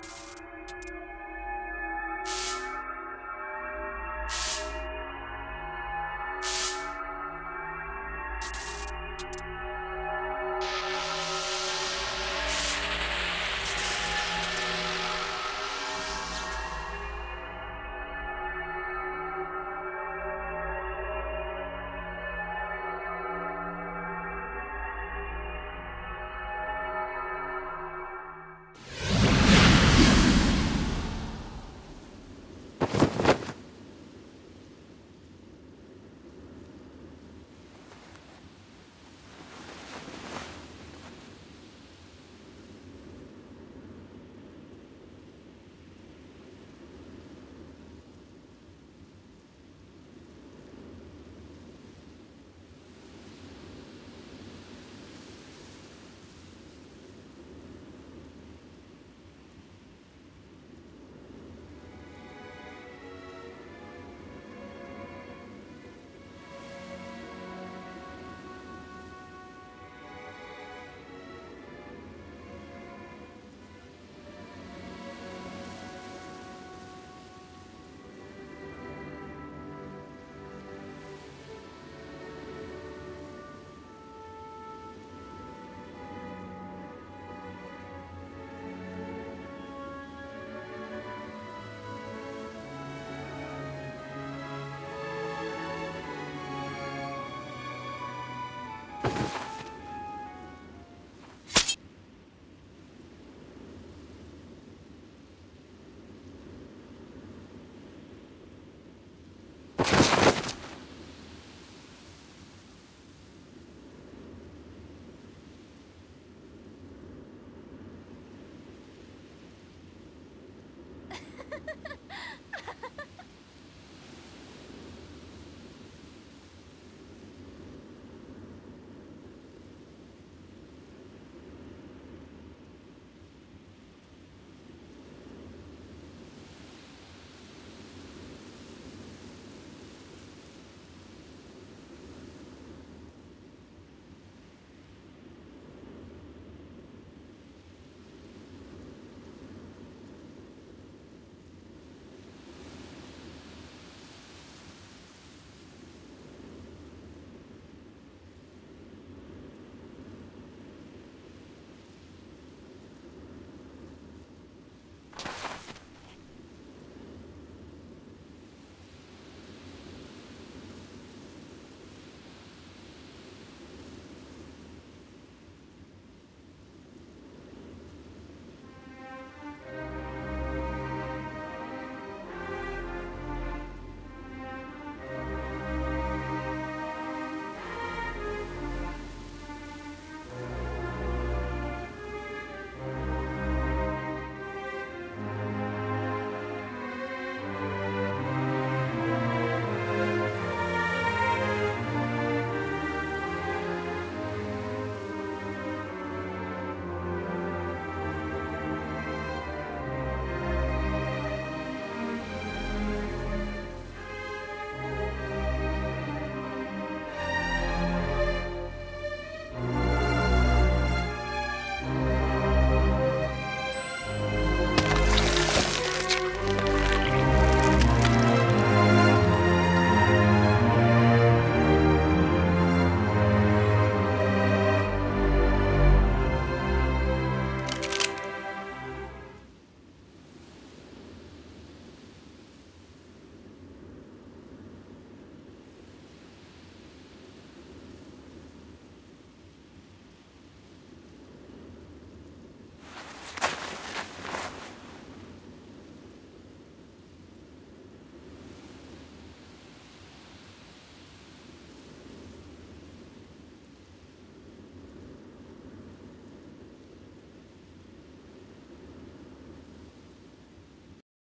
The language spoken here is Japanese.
you